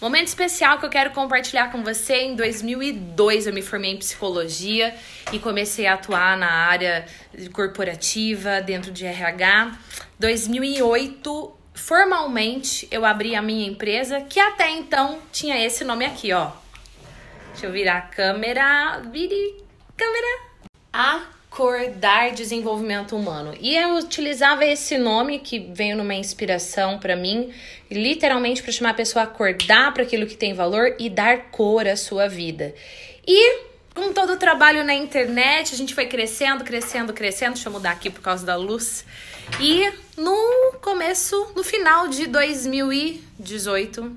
Momento especial que eu quero compartilhar com você. Em 2002 eu me formei em psicologia e comecei a atuar na área corporativa, dentro de RH. 2008, formalmente, eu abri a minha empresa, que até então tinha esse nome aqui, ó. Deixa eu virar a câmera. Vire câmera. Acordar Desenvolvimento Humano. E eu utilizava esse nome que veio numa inspiração para mim, literalmente para chamar a pessoa a acordar para aquilo que tem valor e dar cor à sua vida. E com todo o trabalho na internet, a gente foi crescendo, crescendo, crescendo. Deixa eu mudar aqui por causa da luz. E no começo, no final de 2018,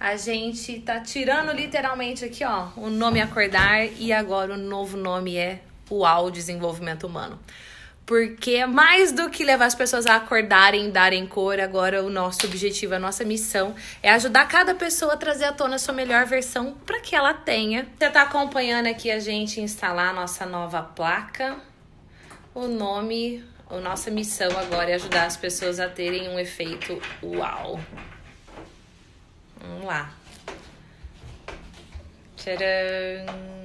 a gente tá tirando literalmente aqui, ó, o nome Acordar e agora o novo nome é o desenvolvimento humano. Porque mais do que levar as pessoas a acordarem, darem cor, agora o nosso objetivo, a nossa missão é ajudar cada pessoa a trazer à tona a sua melhor versão para que ela tenha. Você está acompanhando aqui a gente instalar a nossa nova placa. O nome, a nossa missão agora é ajudar as pessoas a terem um efeito uau. Vamos lá. Tcharam!